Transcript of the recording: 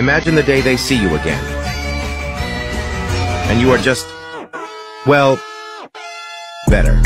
Imagine the day they see you again. And you are just, well, better.